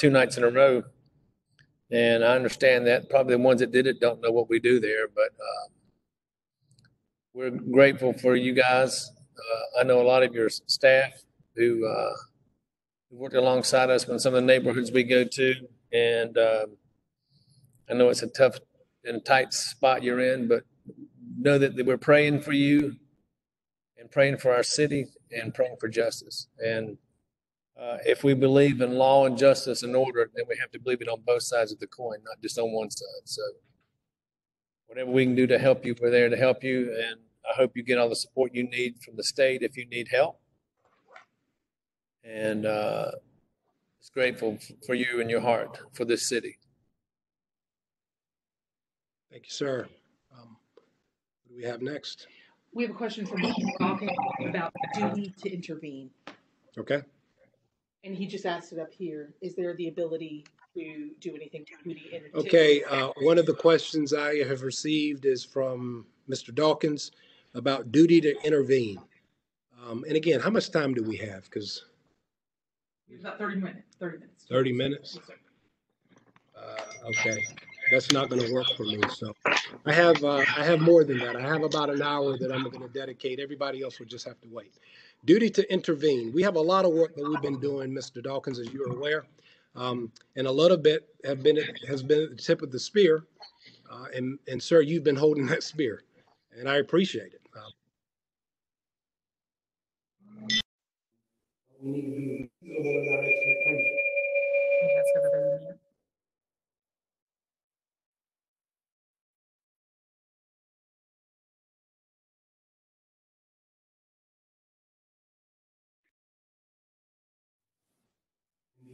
two nights in a row. And I understand that probably the ones that did it don't know what we do there, but uh, we're grateful for you guys. Uh, I know a lot of your staff who uh, worked alongside us in some of the neighborhoods we go to, and um, I know it's a tough and tight spot you're in, but know that we're praying for you and praying for our city and praying for justice. And uh, if we believe in law and justice and order, then we have to believe it on both sides of the coin, not just on one side. So whatever we can do to help you, we're there to help you. And I hope you get all the support you need from the state if you need help. And uh, it's grateful for you and your heart for this city. Thank you, sir. Um, What do we have next? We have a question from Mr. Dawkins about duty to intervene. Okay, And he just asked it up here. Is there the ability to do anything to duty in? okay. uh, One of the questions I have received is from Mr. Dawkins about duty to intervene. Um, And again, how much time do we have? Because About thirty minutes, thirty minutes. 30 minutes? Yes, sir. Uh, okay, that's not gonna work for me, so. I have, uh, I have more than that. I have about an hour that I'm gonna dedicate. Everybody else will just have to wait. Duty to intervene. We have a lot of work that we've been doing, Mr. Dawkins, as you're aware. Um, and a little bit have been, has been at the tip of the spear. Uh, and, and sir, you've been holding that spear, and I appreciate it. Uh,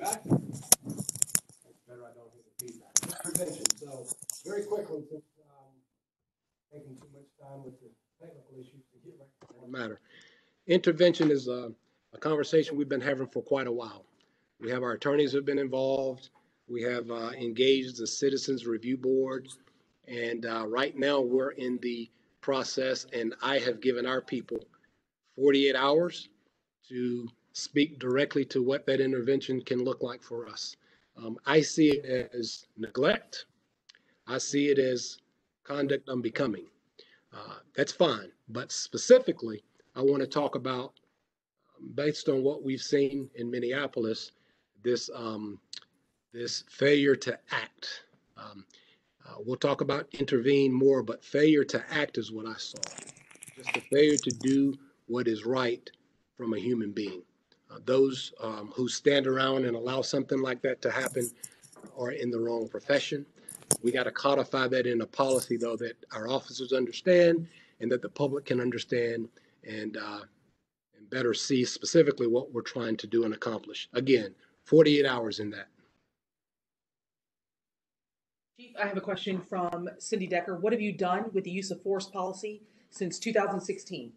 Are we back? That's better, I don't get the feedback. Prevention, so very quickly, since, um, taking too much time with the technical issues to get right to matter. Intervention is a, a conversation we've been having for quite a while. We have our attorneys have been involved. We have, uh, engaged the Citizens Review Board. And, uh, right now, we're in the process, and I have given our people forty-eight hours to speak directly to what that intervention can look like for us. Um, I see it as neglect. I see it as conduct unbecoming. Uh, that's fine, but specifically, I want to talk about, um, based on what we've seen in Minneapolis, this um, this failure to act. Um, uh, we'll talk about intervene more, but failure to act is what I saw. Just the failure to do what is right from a human being. Uh, those um, who stand around and allow something like that to happen are in the wrong profession. We got to codify that in a policy, though, that our officers understand and that the public can understand and uh, and better see specifically what we're trying to do and accomplish. Again, 48 hours in that. Chief, I have a question from Cindy Decker. What have you done with the use of force policy since two thousand sixteen?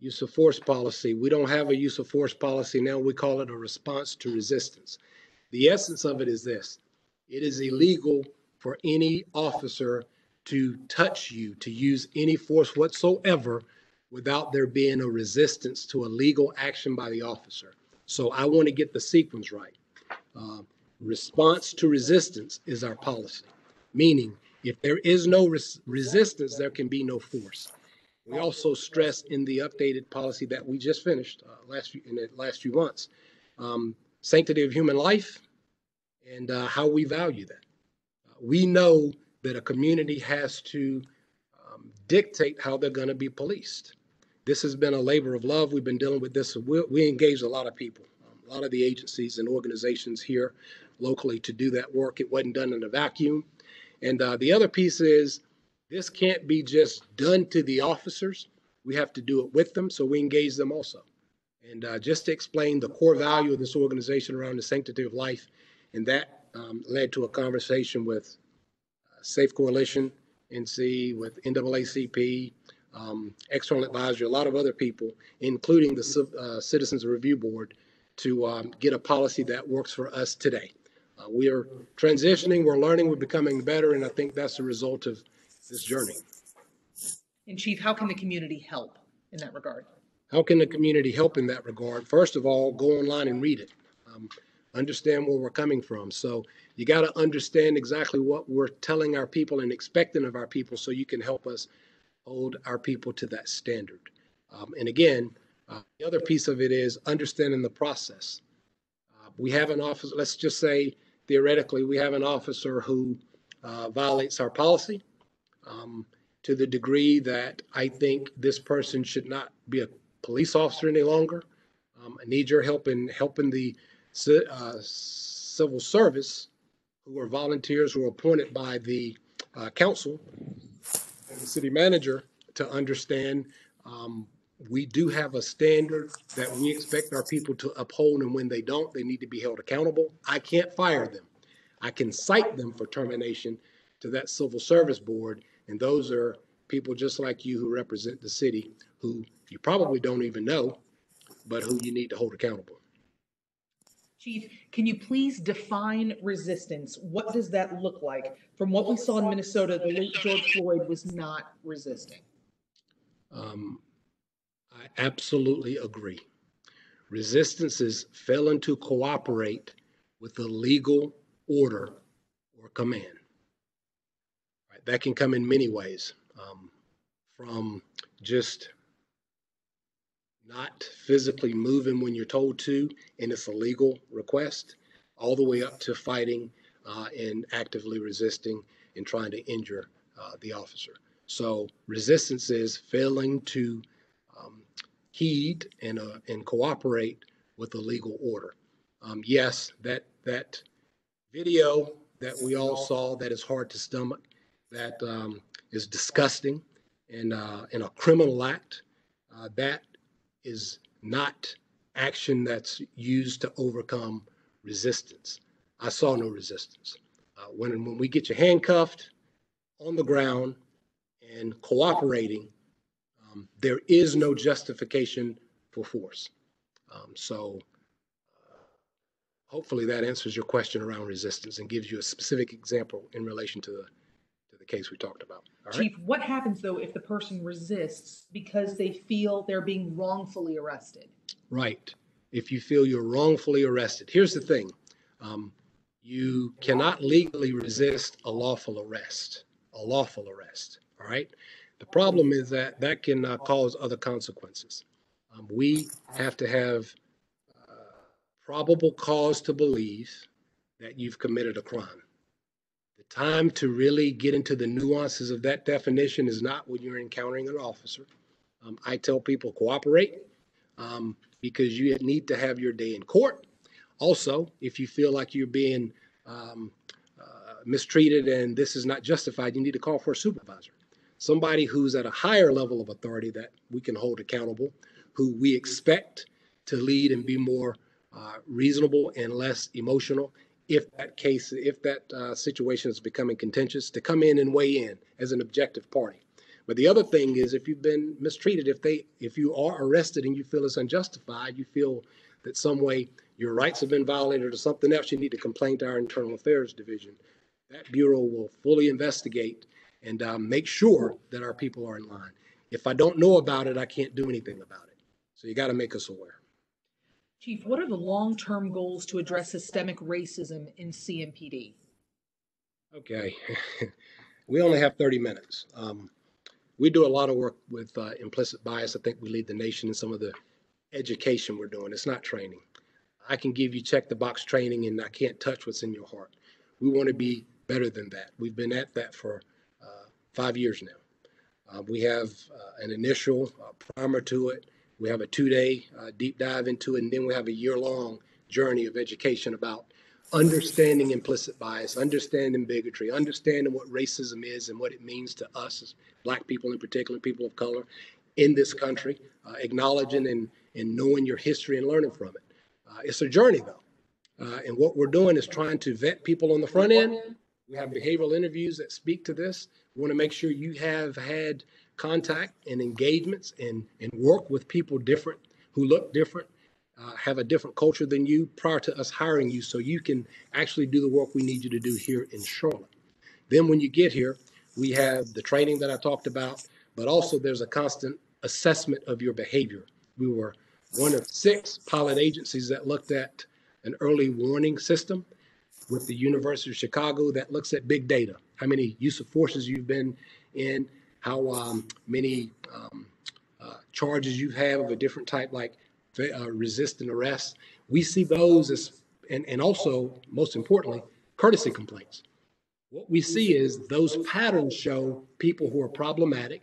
Use of force policy. We don't have a use of force policy now. We call it a response to resistance. The essence of it is this it is illegal for any officer to touch you, to use any force whatsoever without there being a resistance to a legal action by the officer. So I want to get the sequence right. Uh, response to resistance is our policy, meaning if there is no res- resistance, there can be no force. We also stress in the updated policy that we just finished uh, last few, in the last few months, um, sanctity of human life and uh, how we value that. Uh, we know that a community has to um, dictate how they're going to be policed. This has been a labor of love. We've been dealing with this. We, we engaged a lot of people, um, a lot of the agencies and organizations here locally to do that work. It wasn't done in a vacuum. And uh, the other piece is this can't be just done to the officers. We have to do it with them, so we engage them also. And uh, just to explain the core value of this organization around the sanctity of life, and that um, led to a conversation with uh, Safe Coalition, NC, with NAACP, um, external advisory, a lot of other people, including the uh, Citizens Review Board, to um, get a policy that works for us today. Uh, we are transitioning, we're learning, we're becoming better, and I think that's the result of this journey. And Chief, how can the community help in that regard? How can the community help in that regard? First of all, go online and read it. Um, understand where we're coming from. So you got to understand exactly what we're telling our people and expecting of our people so you can help us hold our people to that standard. Um, and again, uh, the other piece of it is understanding the process. Uh, we have an officer, let's just say theoretically, we have an officer who uh, violates our policy um, to the degree that I think this person should not be a police officer any longer. Um, I need your help in helping the uh, civil service, who are volunteers who are appointed by the uh, council and the city manager, to understand um, we do have a standard that we expect our people to uphold, and when they don't, they need to be held accountable. I can't fire them. I can cite them for termination to that civil service board, and those are people just like you who represent the city, who you probably don't even know, but who you need to hold accountable. Chief, can you please define resistance? What does that look like? From what we saw in Minnesota, the late George Floyd was not resisting. Um, I absolutely agree. Resistance is failing to cooperate with the legal order or command. That can come in many ways, um, from just not physically moving when you're told to, and it's a legal request, all the way up to fighting uh, and actively resisting and trying to injure uh, the officer. So resistance is failing to um, heed and uh, and cooperate with the legal order. Um, yes, that that video that we all saw that is hard to stomach, that um, is disgusting and uh, a criminal act. Uh, that is not action that's used to overcome resistance. I saw no resistance. Uh, when when we get you handcuffed on the ground and cooperating, um, there is no justification for force. Um, so uh, hopefully that answers your question around resistance and gives you a specific example in relation to the case we talked about. All right. Chief, what happens though if the person resists because they feel they're being wrongfully arrested? Right. If you feel you're wrongfully arrested, here's the thing. Um, you cannot legally resist a lawful arrest, a lawful arrest. All right. The problem is that that can uh, cause other consequences. Um, we have to have uh, probable cause to believe that you've committed a crime. Time to really get into the nuances of that definition is not when you're encountering an officer. Um, I tell people cooperate um, because you need to have your day in court. Also, if you feel like you're being um, uh, mistreated and this is not justified, you need to call for a supervisor. Somebody who's at a higher level of authority that we can hold accountable, who we expect to lead and be more uh, reasonable and less emotional. If that case, if that uh, situation is becoming contentious, to come in and weigh in as an objective party. But the other thing is, if you've been mistreated, if they, if you are arrested and you feel it's unjustified, you feel that some way your rights have been violated or something else, you need to complain to our Internal Affairs Division. That bureau will fully investigate and um, make sure that our people are in line. If I don't know about it, I can't do anything about it. So you got to make us aware. Chief, what are the long-term goals to address systemic racism in CMPD? Okay, we only have 30 minutes. Um, we do a lot of work with uh, implicit bias. I think we lead the nation in some of the education we're doing. It's not training. I can give you check the box training and I can't touch what's in your heart. We want to be better than that. We've been at that for uh, five years now. Uh, we have uh, an initial uh, primer to it. We have a two day uh, deep dive into it, and then we have a year long journey of education about understanding implicit bias, understanding bigotry, understanding what racism is and what it means to us as black people in particular, people of color in this country, uh, acknowledging and, and knowing your history and learning from it. Uh, it's a journey though. Uh, and what we're doing is trying to vet people on the front end. We have behavioral interviews that speak to this. We want to make sure you have had contact and engagements and, and work with people different who look different, uh, have a different culture than you prior to us hiring you so you can actually do the work we need you to do here in Charlotte. Then when you get here, we have the training that I talked about, but also there's a constant assessment of your behavior. We were one of six pilot agencies that looked at an early warning system with the University of Chicago that looks at big data, how many use of forces you've been in, how um, many um, uh, charges you have of a different type, like uh, resisting arrest. We see those as, and, and also, most importantly, courtesy complaints. What we see is those patterns show people who are problematic,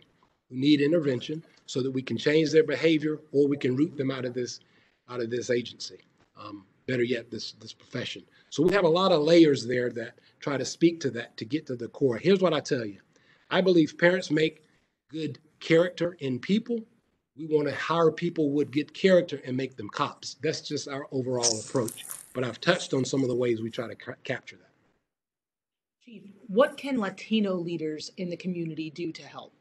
who need intervention, so that we can change their behavior or we can root them out of this, out of this agency. Um, better yet, this this profession. So we have a lot of layers there that try to speak to that to get to the core. Here's what I tell you: I believe parents make good character in people. We want to hire people with good character and make them cops. That's just our overall approach. But I've touched on some of the ways we try to ca- capture that. Chief, what can Latino leaders in the community do to help?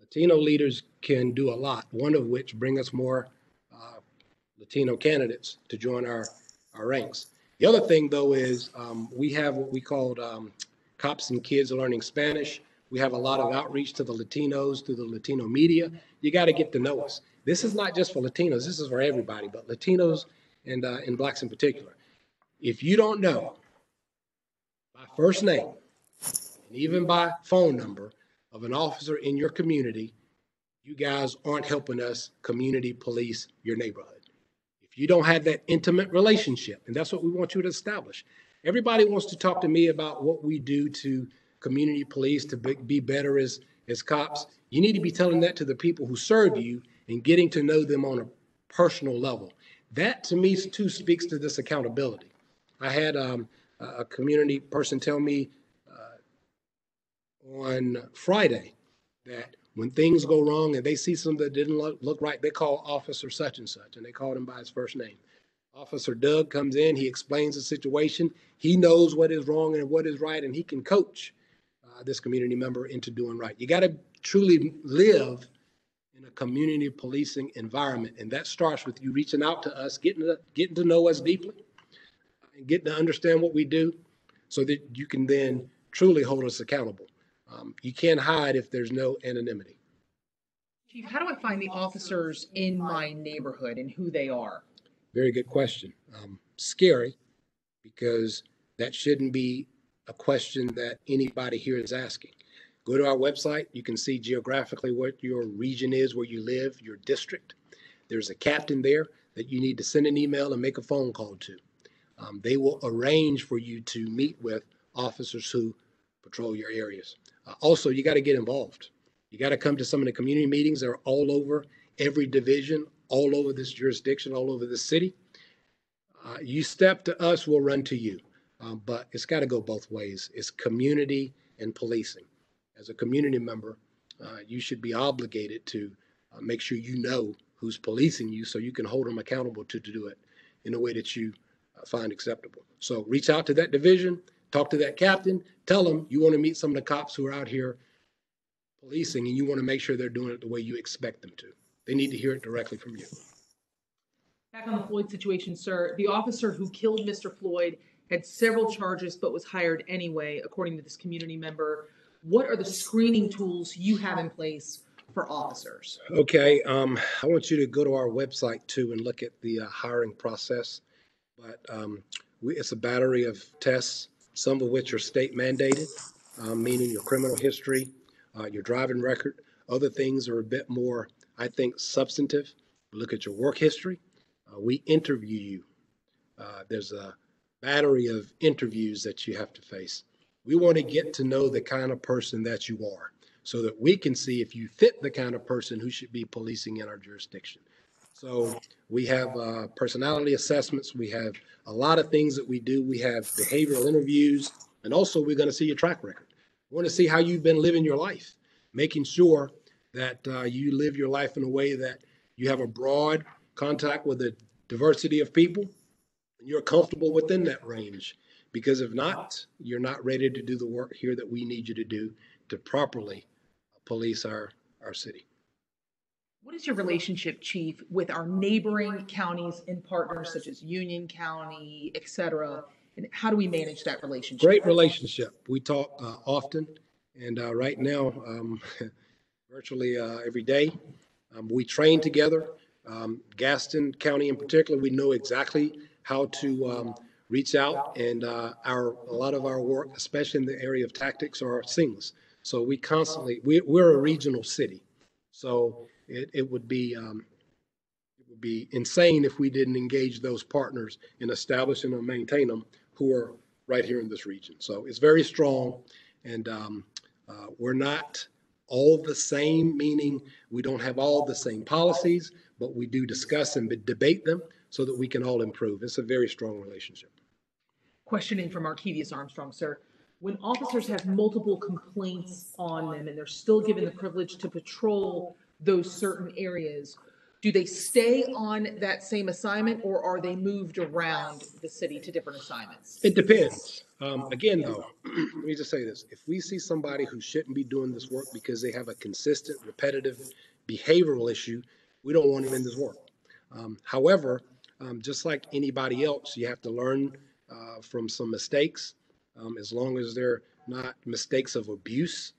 Latino leaders can do a lot, one of which bring us more uh, Latino candidates to join our, our ranks. The other thing, though, is um, we have what we called um, Cops and Kids Learning Spanish. We have a lot of outreach to the Latinos through the Latino media. You got to get to know us. This is not just for Latinos, this is for everybody, but Latinos and, uh, and Blacks in particular. If you don't know by first name and even by phone number of an officer in your community, you guys aren't helping us community police your neighborhood. If you don't have that intimate relationship, and that's what we want you to establish. Everybody wants to talk to me about what we do to community police to be, be better as, as cops. You need to be telling that to the people who serve you and getting to know them on a personal level. That to me too speaks to this accountability. I had um, a community person tell me uh, on Friday that when things go wrong and they see something that didn't look, look right, they call officer such and such, and they called him by his first name. Officer Doug comes in, he explains the situation. He knows what is wrong and what is right, and he can coach uh, this community member into doing right. You got to truly live in a community policing environment, and that starts with you reaching out to us, getting to, getting to know us deeply, and getting to understand what we do, so that you can then truly hold us accountable. Um, you can't hide if there's no anonymity. Chief, how do I find the officers in my neighborhood and who they are? Very good question. Um, scary because that shouldn't be a question that anybody here is asking. Go to our website. You can see geographically what your region is, where you live, your district. There's a captain there that you need to send an email and make a phone call to. Um, they will arrange for you to meet with officers who patrol your areas. Uh, also, you got to get involved. You got to come to some of the community meetings that are all over every division, all over this jurisdiction, all over the city. Uh, you step to us, we'll run to you. Um, but it's got to go both ways. It's community and policing. As a community member, uh, you should be obligated to uh, make sure you know who's policing you so you can hold them accountable to, to do it in a way that you uh, find acceptable. So reach out to that division, talk to that captain, tell them you want to meet some of the cops who are out here policing and you want to make sure they're doing it the way you expect them to. They need to hear it directly from you. Back on the Floyd situation, sir, the officer who killed Mr. Floyd had several charges but was hired anyway, according to this community member. What are the screening tools you have in place for officers? Okay, um, I want you to go to our website too and look at the uh, hiring process. But um, we, it's a battery of tests, some of which are state mandated, uh, meaning your criminal history, uh, your driving record. Other things are a bit more, I think, substantive. Look at your work history. Uh, we interview you. Uh, there's a battery of interviews that you have to face. We want to get to know the kind of person that you are so that we can see if you fit the kind of person who should be policing in our jurisdiction. So we have uh, personality assessments. We have a lot of things that we do. We have behavioral interviews, and also we're going to see your track record. We want to see how you've been living your life, making sure that uh, you live your life in a way that you have a broad contact with a diversity of people, you're comfortable within that range. Because if not, you're not ready to do the work here that we need you to do to properly police our, our city. What is your relationship, Chief, with our neighboring counties and partners such as Union County, et cetera? And how do we manage that relationship? Great relationship. We talk uh, often, and uh, right now, um, virtually uh, every day. Um, we train together. Um, Gaston County, in particular, we know exactly how to um, reach out, and uh, our a lot of our work, especially in the area of tactics, are seamless. So we constantly we, we're a regional city, so it, it would be um, it would be insane if we didn't engage those partners in establishing and maintain them who are right here in this region. So it's very strong, and um, uh, we're not all the same, meaning we don't have all the same policies, but we do discuss and debate them so that we can all improve. It's a very strong relationship. Questioning from Arkevius Armstrong, sir. When officers have multiple complaints on them and they're still given the privilege to patrol those certain areas, do they stay on that same assignment or are they moved around the city to different assignments? It depends. Um, again, though, let me just say this. If we see somebody who shouldn't be doing this work because they have a consistent, repetitive behavioral issue, we don't want them in this work. Um, however, um, just like anybody else, you have to learn uh, from some mistakes. Um, as long as they're not mistakes of abuse,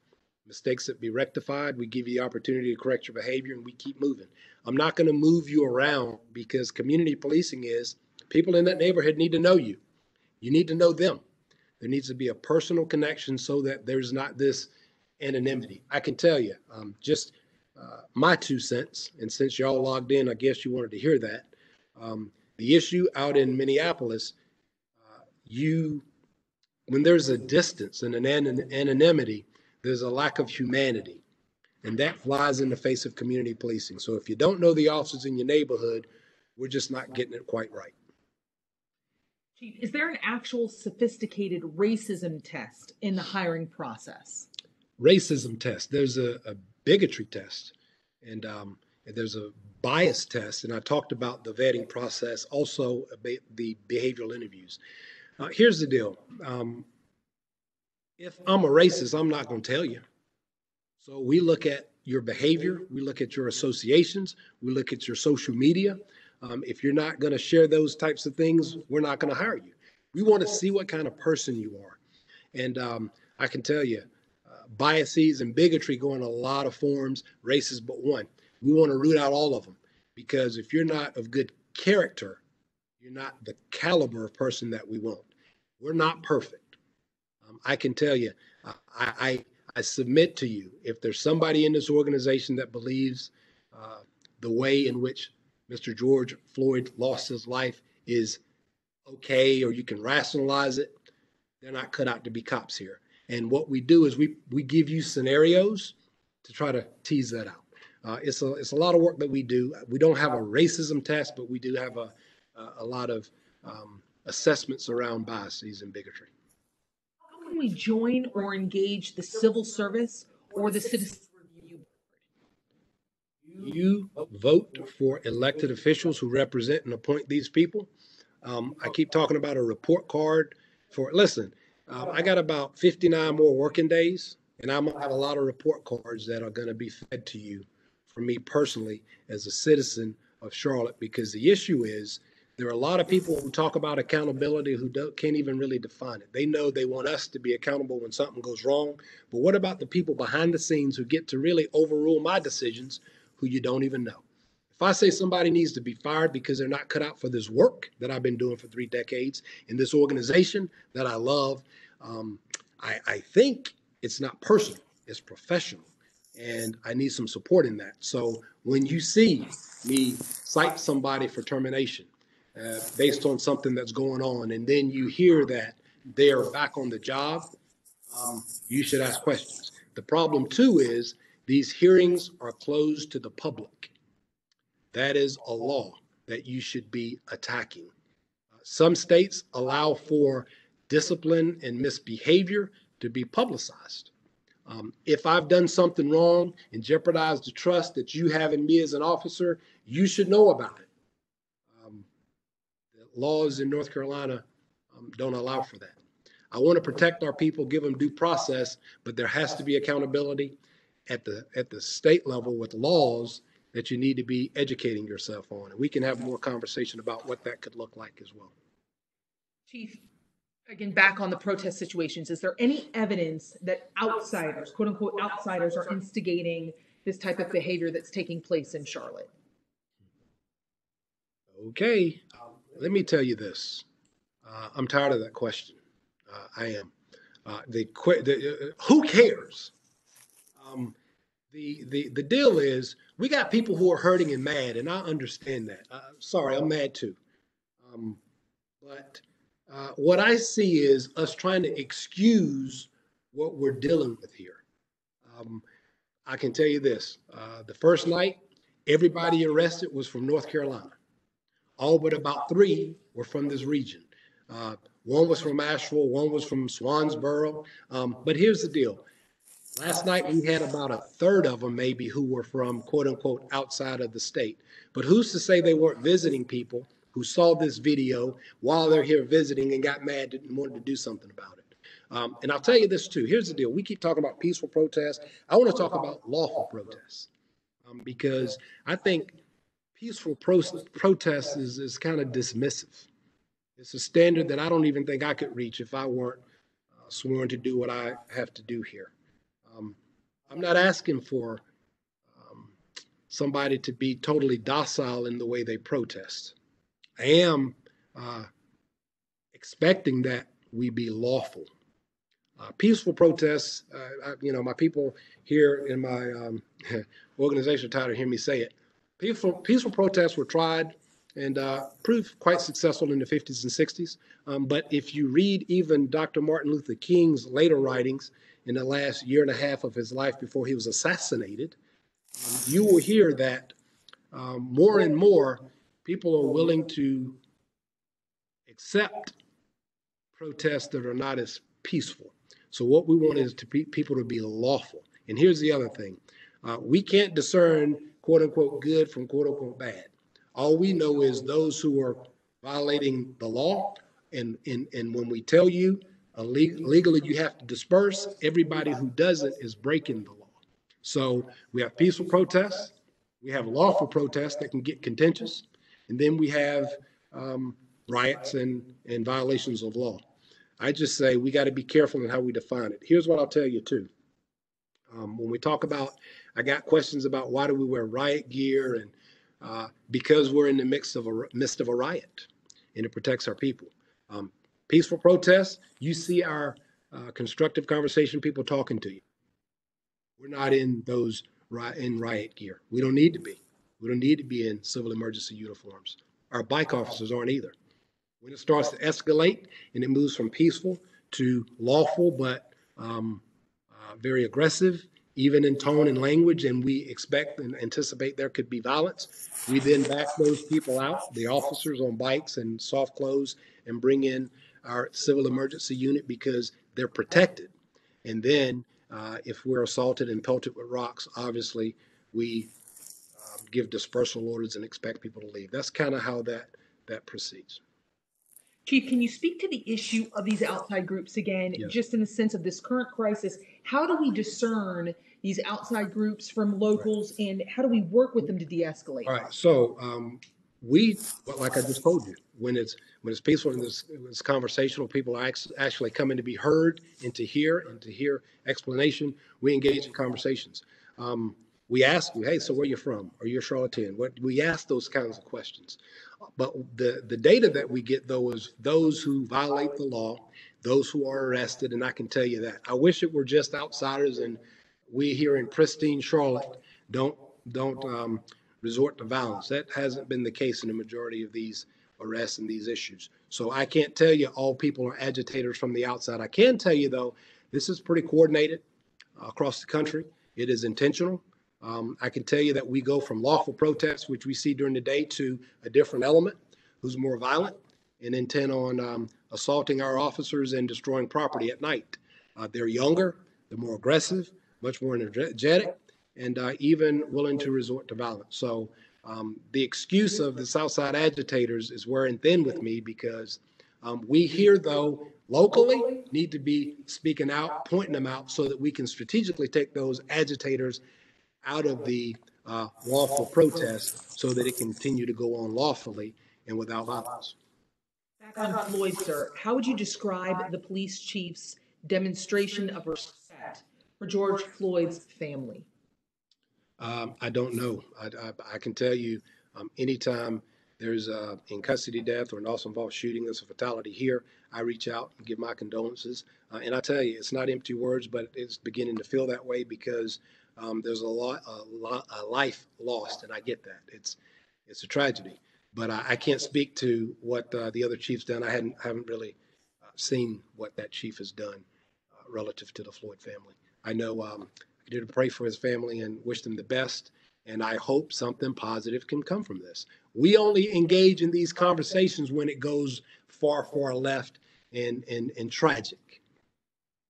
mistakes that be rectified, we give you the opportunity to correct your behavior and we keep moving. I'm not going to move you around because community policing is people in that neighborhood need to know you. You need to know them. There needs to be a personal connection so that there's not this anonymity. I can tell you, um, just uh, my two cents, and since you're all logged in, I guess you wanted to hear that. Um, the issue out in Minneapolis, uh, you, when there's a distance and an anonymity, there's a lack of humanity. And that flies in the face of community policing. So if you don't know the officers in your neighborhood, we're just not getting it quite right. Chief, is there an actual sophisticated racism test in the hiring process? Racism test. There's a, a bigotry test, and, um, there's a bias test. And I talked about the vetting process, also the behavioral interviews. Uh, here's the deal. Um, if I'm a racist, I'm not going to tell you. So we look at your behavior, we look at your associations, we look at your social media. Um, if you're not going to share those types of things, we're not going to hire you. We want to see what kind of person you are. And um, I can tell you, uh, biases and bigotry go in a lot of forms, races but one. We want to root out all of them because if you're not of good character, you're not the caliber of person that we want. We're not perfect. Um, I can tell you, I, I, I, submit to you, if there's somebody in this organization that believes uh, the way in which Mr. George Floyd lost his life is okay, or you can rationalize it, they're not cut out to be cops here. And what we do is we we give you scenarios to try to tease that out. Uh, it's a it's a lot of work that we do. We don't have a racism test, but we do have a a, a lot of um, assessments around biases and bigotry How can we join or engage the civil service or the citizens review board? You vote for elected officials who represent and appoint these people. Um, I keep talking about a report card for, listen, uh, I got about 59 more working days, and I'm gonna have a lot of report cards that are gonna be fed to you from me personally as a citizen of Charlotte, because the issue is there are a lot of people who talk about accountability who can't even really define it. They know they want us to be accountable when something goes wrong, but what about the people behind the scenes who get to really overrule my decisions who you don't even know? If I say somebody needs to be fired because they're not cut out for this work that I've been doing for three decades in this organization that I love, um, I, I think it's not personal, it's professional. And I need some support in that. So when you see me cite somebody for termination, uh, based on something that's going on, and then you hear that they are back on the job, um, you should ask questions. The problem too is these hearings are closed to the public. That is a law that you should be attacking. Uh, Some states allow for discipline and misbehavior to be publicized. Um, if I've done something wrong and jeopardized the trust that you have in me as an officer, you should know about it. Um, the laws in North Carolina um, don't allow for that. I want to protect our people, give them due process, but there has to be accountability at the at the state level with laws that you need to be educating yourself on. And we can have more conversation about what that could look like as well. Chief, again, back on the protest situations, is there any evidence that outsiders, quote unquote outsiders, are instigating this type of behavior that's taking place in Charlotte? Okay, let me tell you this. Uh, I'm tired of that question. Uh, I am. Uh, the, uh, who cares? Um, the the the deal is we got people who are hurting and mad, and I understand that. Uh, sorry, I'm mad too. Um, but uh, what I see is us trying to excuse what we're dealing with here. Um, I can tell you this: uh, the first night, everybody arrested was from North Carolina. All but about three were from this region. Uh, one was from Asheville, one was from Swansboro. Um, but here's the deal. Last night we had about a third of them maybe who were from quote unquote outside of the state. But who's to say they weren't visiting people who saw this video while they're here visiting and got mad and wanted to do something about it? Um, and I'll tell you this too. Here's the deal. We keep talking about peaceful protests. I want to talk about lawful protests um, because I think peaceful pro- protest is, is kind of dismissive. It's a standard that I don't even think I could reach if I weren't uh, sworn to do what I have to do here. Um, I'm not asking for um, somebody to be totally docile in the way they protest. I am uh, expecting that we be lawful. Uh, peaceful protests, uh, I, you know, my people here in my um, organization tired of hearing me say it. Peaceful, peaceful protests were tried and uh, proved quite successful in the 50s and 60s. Um, but if you read even Dr. Martin Luther King's later writings in the last year and a half of his life before he was assassinated, um, you will hear that um, more and more people are willing to accept protests that are not as peaceful. So what we want is to be, people to be lawful. And here's the other thing: uh, we can't discern "quote unquote" good from "quote unquote" bad. All we know is those who are violating the law, and and and when we tell you uh, leg- legally you have to disperse, everybody who doesn't is breaking the law. So we have peaceful protests, we have lawful protests that can get contentious, and then we have um, riots and and violations of law. I just say we got to be careful in how we define it. Here's what I'll tell you too. Um, when we talk about, I got questions about why do we wear riot gear and uh, because we're in the midst of a midst of a riot, and it protects our people. Um, peaceful protests, you see our uh, constructive conversation, people talking to you. We're not in those in riot gear. We don't need to be. We don't need to be in civil emergency uniforms. Our bike officers aren't either. When it starts to escalate and it moves from peaceful to lawful, but um, uh, very aggressive, even in tone and language, and we expect and anticipate there could be violence, we then back those people out, the officers on bikes and soft clothes, and bring in our civil emergency unit because they're protected. And then, uh, if we're assaulted and pelted with rocks, obviously we give dispersal orders and expect people to leave. That's kind of how that that proceeds. Chief, can you speak to the issue of these outside groups again, Yes. just in the sense of this current crisis? How do we discern these outside groups from locals, and how do we work with them to de-escalate? All right, so um, we, like I just told you, when it's when it's peaceful and it's, it's conversational, people are actually coming to be heard and to hear and to hear explanation. We engage in conversations. Um, we ask you, hey, so where you from? Are you a Charlottean? What we ask those kinds of questions. But the the data that we get though is those who violate the law, those who are arrested, and I can tell you that. I wish it were just outsiders and we here in pristine Charlotte don't don't um, resort to violence. That hasn't been the case in the majority of these arrests and these issues. So I can't tell you all people are agitators from the outside. I can tell you though, this is pretty coordinated across the country. It is intentional. Um, I can tell you that we go from lawful protests, which we see during the day, to a different element who's more violent and intent on um, assaulting our officers and destroying property at night. Uh, they're younger, they're more aggressive, much more energetic, and uh, even willing to resort to violence. So um, the excuse of the Southside agitators is wearing thin with me because um, we here, though, locally need to be speaking out, pointing them out so that we can strategically take those agitators out of the uh, lawful protest so that it can continue to go on lawfully and without violence. Back on Floyd, sir, how would you describe the police chief's demonstration of respect for George Floyd's family? Um, I don't know. I, I, I can tell you, um, anytime there's a in custody death or an officer involved shooting, there's a fatality here, I reach out and give my condolences. Uh, and I tell you, it's not empty words, but it's beginning to feel that way because um, there's a lot, a lot, a life lost, and I get that. It's, it's a tragedy. But I, I can't speak to what uh, the other chief's done. I hadn't, haven't really uh, seen what that chief has done uh, relative to the Floyd family. I know um, I did pray for his family and wish them the best. And I hope something positive can come from this. We only engage in these conversations when it goes far, far left and, and, and tragic.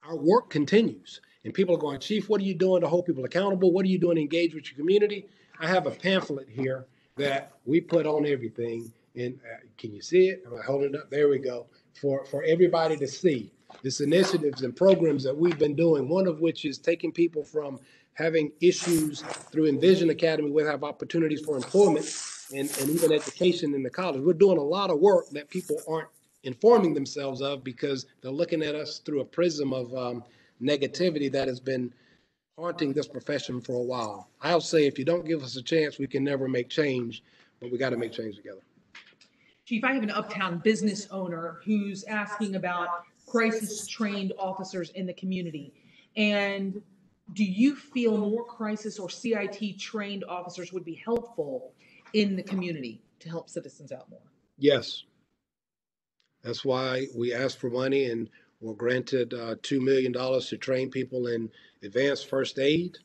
Our work continues. And people are going, Chief, what are you doing to hold people accountable? What are you doing to engage with your community? I have a pamphlet here that we put on everything. And uh, can you see it? Am I holding it up? There we go. For, for everybody to see. This initiatives and programs that we've been doing, one of which is taking people from having issues through Envision Academy, we have opportunities for employment and, and even education in the college. We're doing a lot of work that people aren't informing themselves of because they're looking at us through a prism of um, negativity that has been haunting this profession for a while. I'll say if you don't give us a chance, we can never make change, but we got to make change together. Chief, I have an uptown business owner who's asking about crisis trained officers in the community. And do you feel more crisis or CIT trained officers would be helpful in the community to help citizens out more? Yes. That's why we asked for money and were granted uh, $2 million to train people in advanced first aid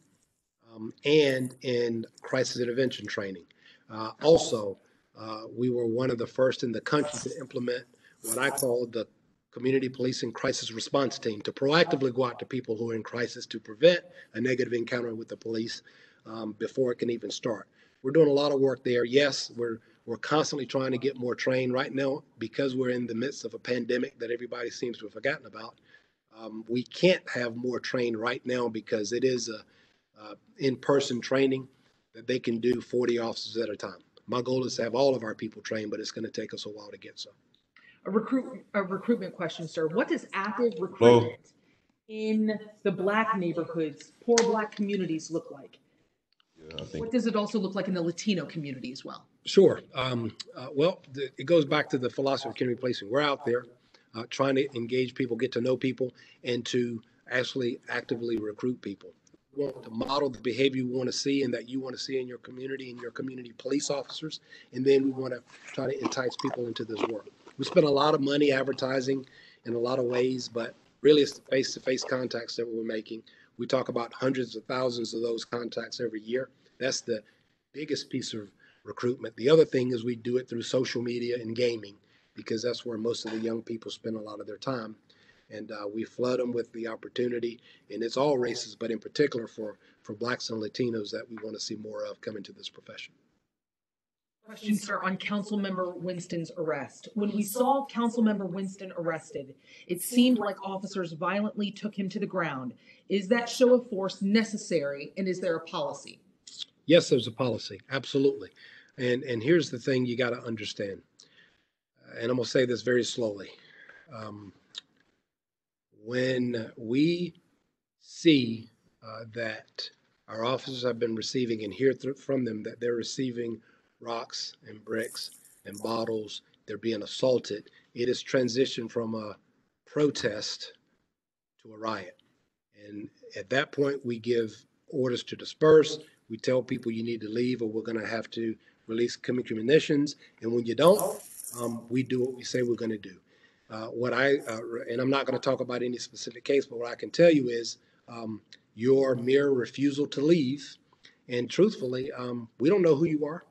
um, and in crisis intervention training. Uh, also, uh, we were one of the first in the country to implement what I call the community policing crisis response team to proactively go out to people who are in crisis to prevent a negative encounter with the police um, before it can even start. We're doing a lot of work there. Yes, we're we're constantly trying to get more trained right now because we're in the midst of a pandemic that everybody seems to have forgotten about. Um, we can't have more trained right now because it is a uh, in-person training that they can do 40 officers at a time. My goal is to have all of our people trained, but it's going to take us a while to get so. A recruit a recruitment question, sir. What does active recruitment in the black neighborhoods, poor black communities look like? Yeah, I think What does it also look like in the Latino community as well? Sure. Um, uh, well, the, it goes back to the philosophy of community policing. We're out there uh, trying to engage people, get to know people, and to actually actively recruit people. We want to model the behavior we want to see and that you want to see in your community and your community police officers. And then we want to try to entice people into this work. We spend a lot of money advertising in a lot of ways, but really it's the face to face contacts that we're making. We talk about hundreds of thousands of those contacts every year. That's the biggest piece of recruitment. The other thing is we do it through social media and gaming because that's where most of the young people spend a lot of their time. And uh, we flood them with the opportunity, and it's all races, but in particular for, for blacks and Latinos that we want to see more of coming to this profession. Question, sir, on Councilmember Winston's arrest. When we saw Councilmember Winston arrested, it seemed like officers violently took him to the ground. Is that show of force necessary, and is there a policy? Yes, there's a policy, absolutely. And and here's the thing you got to understand, and I'm gonna say this very slowly. Um, when we see uh, that our officers have been receiving and hear th- from them that they're receiving rocks and bricks and bottles, they're being assaulted. It is transitioned from a protest to a riot. And at that point, we give orders to disperse. We tell people you need to leave or we're going to have to release chemical munitions. And when you don't, um, we do what we say we're going to do. Uh, what I, uh, and I'm not going to talk about any specific case, but what I can tell you is um, your mere refusal to leave And truthfully, um, we don't know who you are.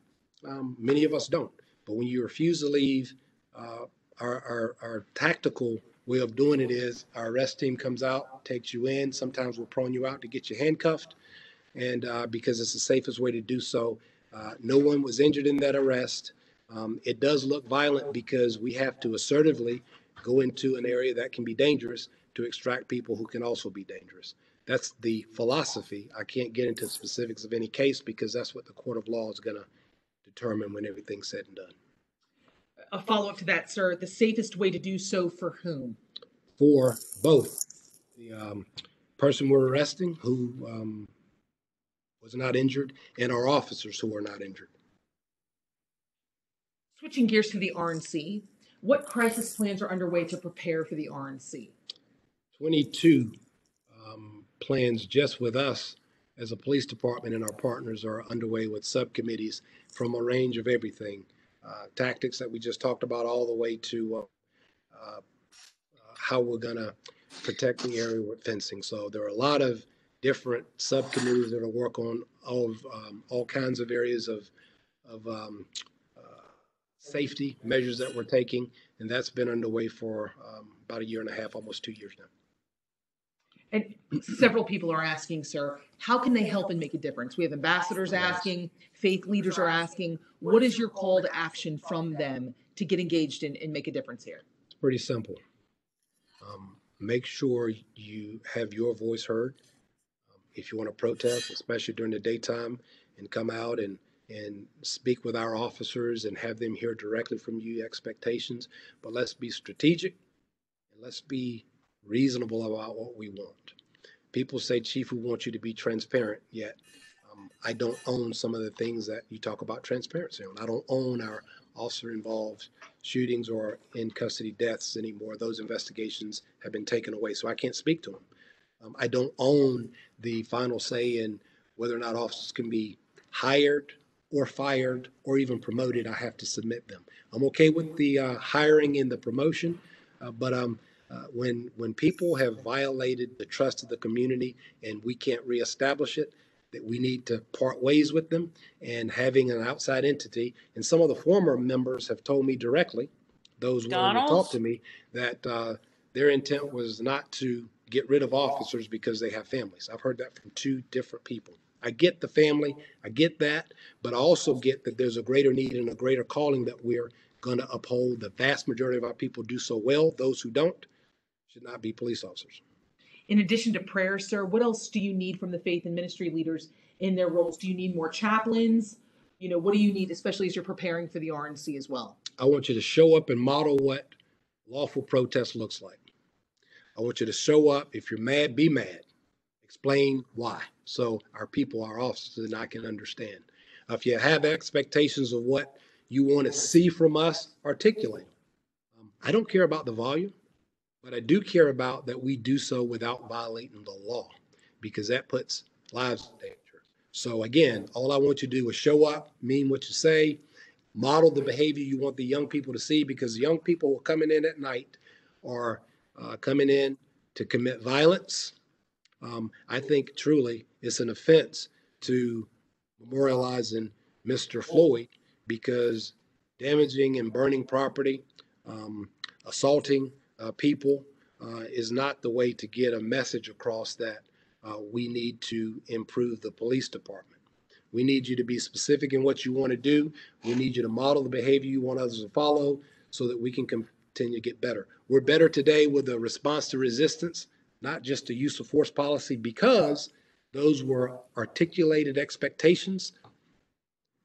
Um, many of us don't. But when you refuse to leave, uh, our, our, our tactical way of doing it is our arrest team comes out, takes you in. Sometimes we'll prone you out to get you handcuffed. And uh, because it's the safest way to do so, uh, no one was injured in that arrest. Um, it does look violent because we have to assertively go into an area that can be dangerous to extract people who can also be dangerous. That's the philosophy. I can't get into specifics of any case because that's what the court of law is going to determine when everything's said and done. A follow up to that, sir. The safest way to do so for whom? For both the um, person we're arresting who um, was not injured and our officers who were not injured. Switching gears to the RNC, what crisis plans are underway to prepare for the RNC? 22 um, plans just with us as a police department and our partners are underway with subcommittees from a range of everything uh, tactics that we just talked about all the way to uh, uh, how we're going to protect the area with fencing. So there are a lot of different subcommittees that will work on all of, um, all kinds of areas of of um, uh, safety measures that we're taking, and that's been underway for um, about a year and a half, almost two years now. And several people are asking, sir, how can they help and make a difference? We have ambassadors asking, faith leaders are asking. What is your call to action from them to get engaged and, and make a difference here? It's pretty simple. Um, make sure you have your voice heard. If you want to protest, especially during the daytime, and come out and and speak with our officers and have them hear directly from you expectations. But let's be strategic and let's be reasonable about what we want. People say, Chief, we want you to be transparent, yet um, I don't own some of the things that you talk about transparency on. I don't own our officer involved shootings or in custody deaths anymore. Those investigations have been taken away, so I can't speak to them. Um, I don't own the final say in whether or not officers can be hired or fired or even promoted. I have to submit them. I'm okay with the uh, hiring and the promotion, uh, but um, uh, when when people have violated the trust of the community and we can't reestablish it, that we need to part ways with them and having an outside entity. And some of the former members have told me directly, those willing to talk to me, that uh, their intent was not to get rid of officers because they have families. I've heard that from two different people. I get the family, I get that, but I also get that there's a greater need and a greater calling that we're going to uphold. The vast majority of our people do so well. Those who don't should not be police officers. In addition to prayer, sir, what else do you need from the faith and ministry leaders in their roles? Do you need more chaplains? You know, what do you need, especially as you're preparing for the RNC as well? I want you to show up and model what lawful protest looks like. I want you to show up. If you're mad, be mad. Explain why. So our people, our officers, and I can understand. If you have expectations of what you want to see from us, articulate. Um, I don't care about the volume, but I do care about that we do so without violating the law because that puts lives in danger. So again, all I want you to do is show up, mean what you say, model the behavior you want the young people to see because young people are coming in at night are uh, coming in to commit violence. Um, I think truly it's an offense to memorializing Mr. Floyd because damaging and burning property, um, assaulting uh, people uh, is not the way to get a message across that uh, we need to improve the police department. We need you to be specific in what you want to do. We need you to model the behavior you want others to follow so that we can continue to get better. We're better today with a response to resistance, not just a use of force policy, because those were articulated expectations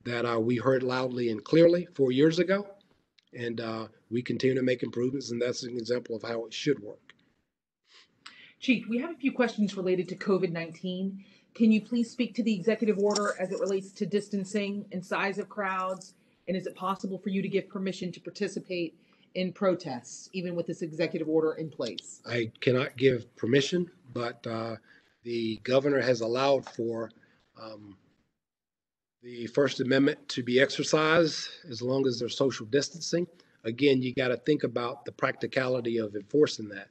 that uh, we heard loudly and clearly four years ago. And uh, we continue to make improvements, and that's an example of how it should work. Chief, we have a few questions related to COVID 19. Can you please speak to the executive order as it relates to distancing and size of crowds? And is it possible for you to give permission to participate in protests, even with this executive order in place? I cannot give permission, but uh, the governor has allowed for um, the First Amendment to be exercised as long as there's social distancing. Again, you got to think about the practicality of enforcing that.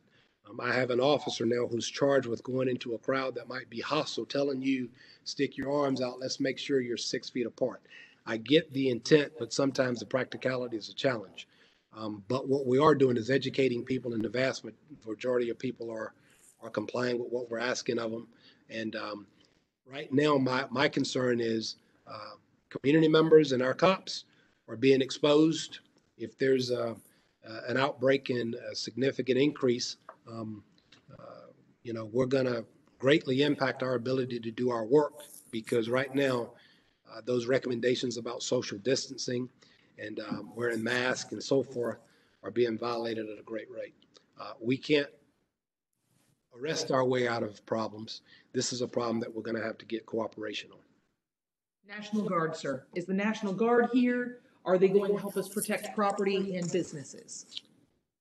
Um, I have an officer now who's charged with going into a crowd that might be hostile, telling you, stick your arms out, let's make sure you're six feet apart. I get the intent, but sometimes the practicality is a challenge. Um, but what we are doing is educating people, and the vast majority of people are, are complying with what we're asking of them. And um, right now, my, my concern is uh, community members and our cops are being exposed. If there's a, an outbreak and a significant increase, um, uh, you know, we're going to greatly impact our ability to do our work because right now, uh, those recommendations about social distancing and um, wearing masks and so forth are being violated at a great rate. Uh, we can't arrest our way out of problems. This is a problem that we're going to have to get cooperation on. National Guard, sir. Is the National Guard here? Are they going to help us protect property and businesses?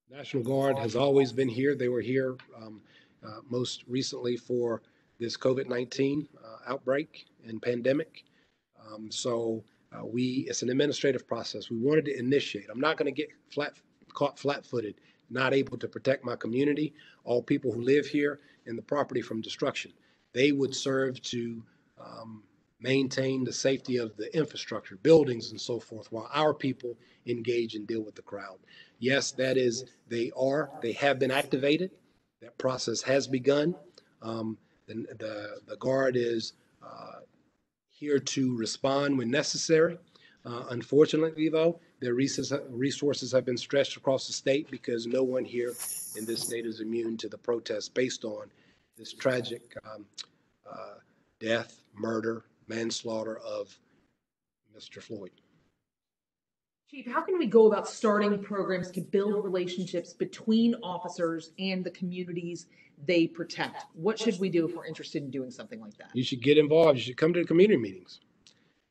National Guard has always been here. They were here um, uh, most recently for this COVID-19 uh, outbreak and pandemic. Um, So uh, we, it's an administrative process. We wanted to initiate. I'm not going to get flat, caught flat-footed, not able to protect my community, all people who live here and the property from destruction. They would serve to um, maintain the safety of the infrastructure, buildings and so forth, while our people engage and deal with the crowd. Yes, that is, they are, they have been activated. That process has begun. Um, the, the, the guard is, uh, here to respond when necessary. Uh, unfortunately, though, their resources, have been stretched across the state because no one here in this state is immune to the protests based on this tragic um, uh, death, murder, manslaughter of Mr. Floyd. Chief, how can we go about starting programs to build relationships between officers and the communities they protect? What should we do if we're interested in doing something like that? You should get involved. You should come to the community meetings.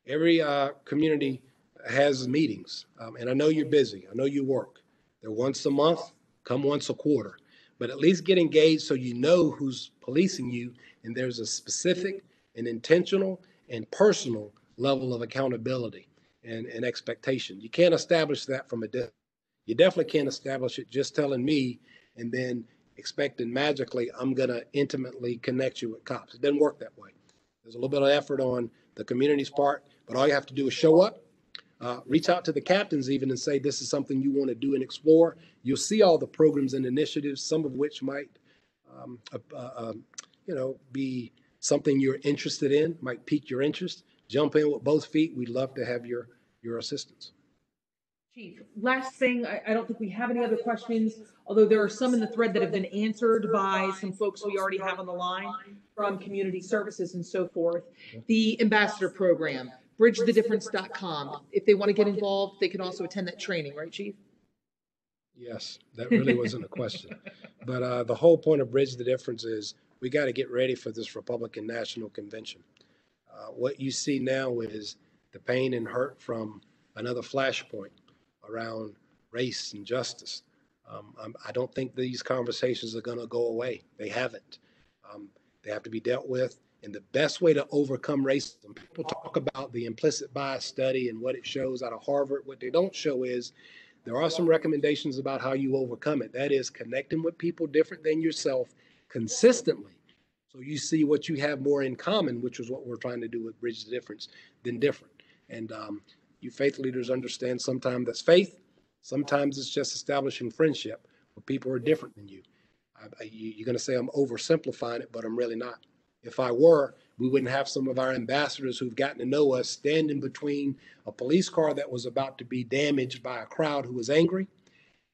Every uh, community has meetings, um, and I know you're busy. I know you work. They're once a month, come once a quarter, but at least get engaged so you know who's policing you, and there's a specific and intentional and personal level of accountability and, and expectation. You can't establish that from a distance. You definitely can't establish it just telling me and then expecting magically I'm going to intimately connect you with cops. It doesn't work that way. There's a little bit of effort on the community's part, but all you have to do is show up, uh, reach out to the captains even and say this is something you want to do and explore. You'll see all the programs and initiatives, some of which might, um, uh, uh, um, you know, be something you're interested in, might pique your interest. Jump in with both feet. We'd love to have your your assistance. Chief, last thing, I, I don't think we have any other questions, although there are some in the thread that have been answered by some folks we already have on the line from community services and so forth. The ambassador program, bridgethedifference.com. If they want to get involved, they can also attend that training, right, Chief? Yes, that really wasn't a question. But uh, the whole point of Bridge the Difference is we got to get ready for this Republican National Convention. Uh, what you see now is the pain and hurt from another flashpoint around race and justice. Um, I don't think these conversations are going to go away. They haven't. Um, they have to be dealt with. And the best way to overcome racism, people talk about the implicit bias study and what it shows out of Harvard. What they don't show is there are some recommendations about how you overcome it. That is connecting with people different than yourself consistently. So you see what you have more in common, which is what we're trying to do with Bridge the Difference, than different. And um, you faith leaders understand sometimes that's faith, sometimes it's just establishing friendship with people are different than you. I, you you're going to say I'm oversimplifying it, but I'm really not. If I were, we wouldn't have some of our ambassadors who've gotten to know us standing between a police car that was about to be damaged by a crowd who was angry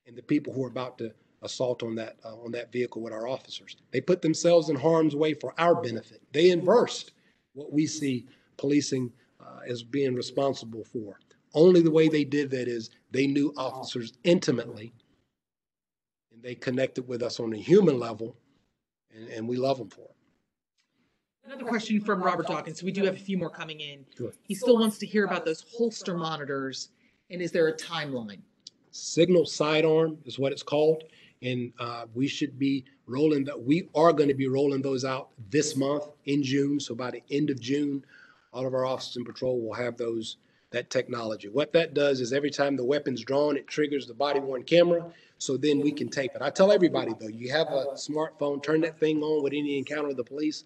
and the people who are about to assault on that uh, on that vehicle with our officers. They put themselves in harm's way for our benefit. They inversed what we see policing uh, as being responsible for. Only the way they did that is they knew officers intimately and they connected with us on a human level and, and we love them for it. Another question from Robert Dawkins. We do have a few more coming in. Sure. He still wants to hear about those holster monitors, and is there a timeline? Signal sidearm is what it's called. And uh, we should be rolling that. We are going to be rolling those out this month in June. So by the end of June, all of our officers in patrol will have those that technology. What that does is every time the weapon's drawn, it triggers the body worn camera. So then we can tape it. I tell everybody though, you have a smartphone, turn that thing on with any encounter with the police.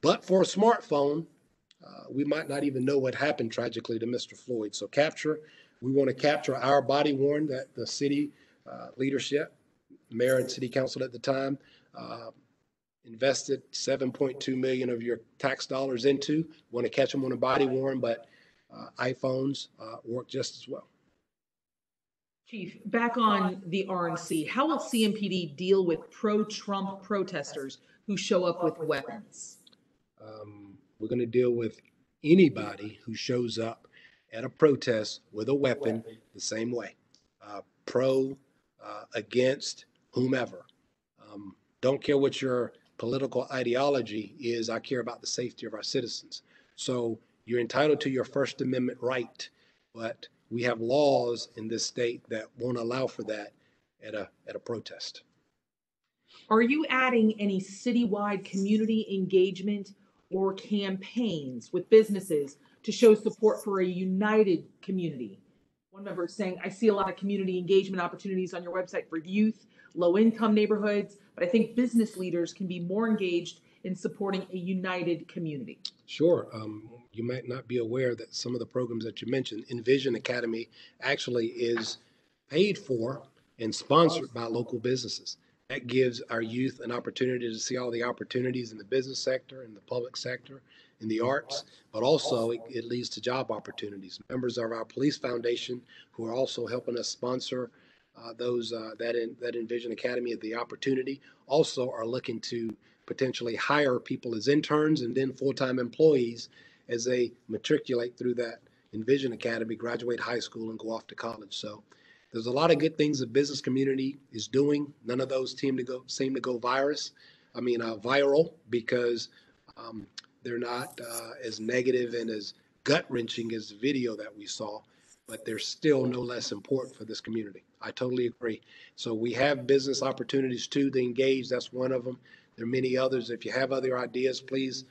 But for a smartphone, uh, we might not even know what happened tragically to Mr. Floyd. So capture, we want to capture our body worn that the city uh, leadership, mayor and city council at the time, uh, invested 7.2 million of your tax dollars into. Want to catch them on a body worn, but uh, iPhones uh, work just as well. Chief, back on the RNC, how will CMPD deal with pro-Trump protesters who show up with weapons? Um, we're going to deal with anybody who shows up at a protest with a weapon the same way. Uh, pro, uh, against, whomever. Um, don't care what your political ideology is. I care about the safety of our citizens. So you're entitled to your First Amendment right, but we have laws in this state that won't allow for that at a at a protest. Are you adding any citywide community engagement or campaigns with businesses to show support for a united community? One member is saying, I see a lot of community engagement opportunities on your website for youth, low income neighborhoods, but I think business leaders can be more engaged in supporting a united community. Sure. Um, you might not be aware that some of the programs that you mentioned, Envision Academy, actually is paid for and sponsored by local businesses. That gives our youth an opportunity to see all the opportunities in the business sector, in the public sector, in the arts, but also it, it leads to job opportunities. Members of our police foundation who are also helping us sponsor uh, those uh, that in, that Envision Academy of the opportunity also are looking to potentially hire people as interns and then full-time employees as they matriculate through that Envision Academy, graduate high school, and go off to college. So there's a lot of good things the business community is doing. None of those seem to go seem to go virus. I mean, uh, viral because um, they're not uh, as negative and as gut wrenching as the video that we saw, but they're still no less important for this community. I totally agree. So we have business opportunities too to engage. That's one of them. There are many others. If you have other ideas, please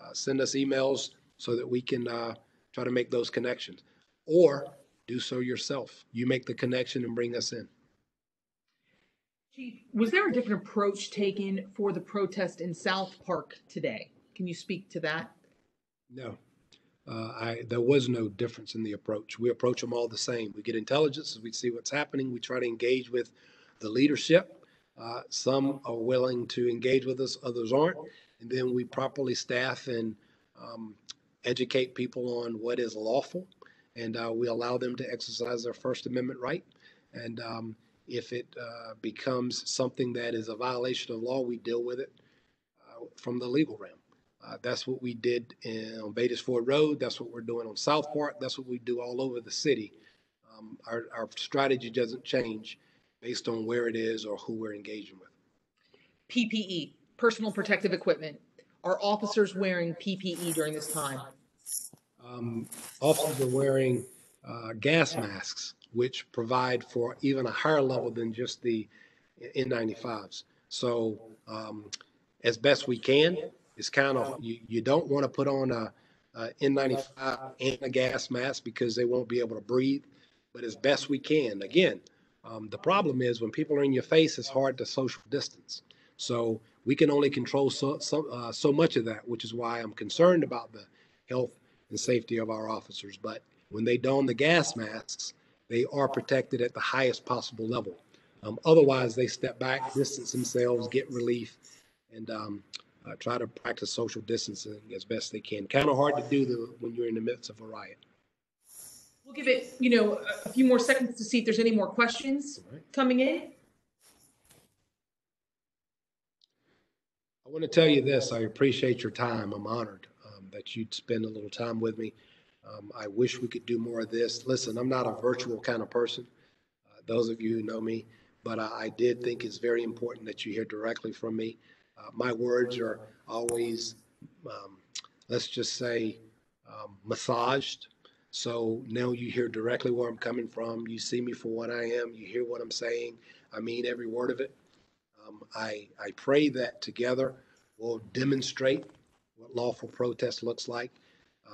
uh, send us emails so that we can uh, try to make those connections. Or do so yourself. You make the connection and bring us in. Chief, was there a different approach taken for the protest in South Park today? Can you speak to that? No. Uh, I, there was no difference in the approach. We approach them all the same. We get intelligence, we see what's happening, we try to engage with the leadership. Uh, some are willing to engage with us, others aren't. And then we properly staff and um, educate people on what is lawful, and uh, we allow them to exercise their First Amendment right. And um, if it uh, becomes something that is a violation of law, we deal with it uh, from the legal realm. Uh, that's what we did in, on Beatties Ford Road. That's what we're doing on South Park. That's what we do all over the city. Um, our, our strategy doesn't change based on where it is or who we're engaging with. PPE, personal protective equipment. Are officers wearing PPE during this time? Um, officers are wearing uh, gas masks, which provide for even a higher level than just the N95s. So, um, as best we can, it's kind of you, you don't want to put on a a N95 and a gas mask because they won't be able to breathe. But as best we can, again, um, the problem is when people are in your face, it's hard to social distance. So we can only control so so, uh, so much of that, which is why I'm concerned about the health and safety of our officers. But when they don the gas masks, they are protected at the highest possible level. Um, otherwise, they step back, distance themselves, get relief, and um, uh, try to practice social distancing as best they can. Kind of hard to do the, when you're in the midst of a riot. We'll give it, you know, a- few more seconds to see if there's any more questions right. coming in. I want to tell you this. I appreciate your time. I'm honored um, that you'd spend a little time with me. Um, I wish we could do more of this. Listen, I'm not a virtual kind of person. Uh, those of you who know me, but I, I did think it's very important that you hear directly from me. Uh, my words are always, um, let's just say, um, massaged. So now you hear directly where I'm coming from. You see me for what I am. You hear what I'm saying. I mean every word of it. Um, I, I pray that together we'll demonstrate what lawful protest looks like.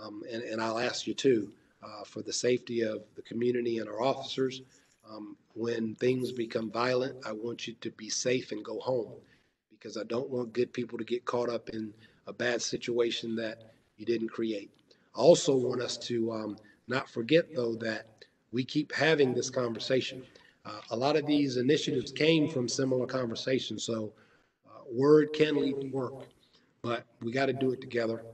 Um, and, and I'll ask you too, uh, for the safety of the community and our officers. Um, when things become violent, I want you to be safe and go home because I don't want good people to get caught up in a bad situation that you didn't create. I also want us to um, not forget, though, that we keep having this conversation. Uh, a lot of these initiatives came from similar conversations, so uh, word can lead to work, but we got to do it together.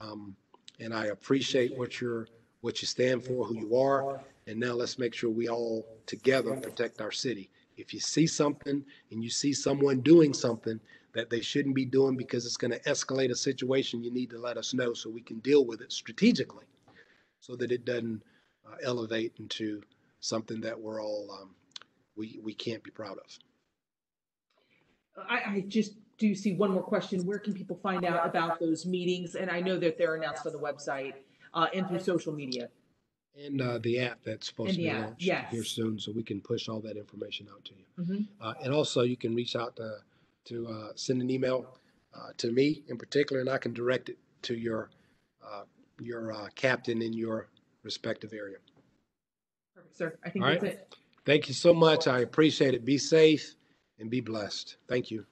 Um, and I appreciate what you're, what you stand for, who you are, and now let's make sure we all together protect our city. If you see something and you see someone doing something that they shouldn't be doing because it's going to escalate a situation, you need to let us know so we can deal with it strategically so that it doesn't uh, elevate into something that we're all, um, we, we can't be proud of. I, I just do see one more question. Where can people find out about those meetings? And I know that they're announced on the website uh, and through social media. And uh, the app that's supposed And to be app, launched yes. here soon, so we can push all that information out to you. Mhm. Uh, and also, you can reach out to, to uh, send an email uh, to me in particular, and I can direct it to your uh, your uh, captain in your respective area. Perfect, sir. I think All that's right. it. Thank you so much. I appreciate it. Be safe and be blessed. Thank you.